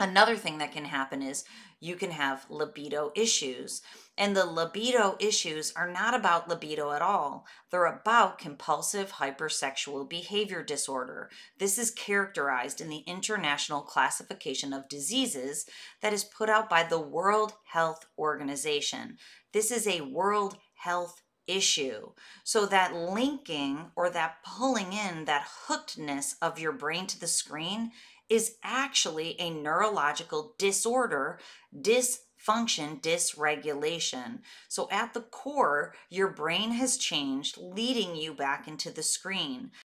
Another thing that can happen is you can have libido issues. And the libido issues are not about libido at all. They're about compulsive hypersexual behavior disorder. This is characterized in the International Classification of Diseases that is put out by the World Health Organization. This is a World Health issue. So that linking or that pulling in, that hookedness of your brain to the screen is actually a neurological disorder, dysfunction, dysregulation. So at the core, your brain has changed, leading you back into the screen.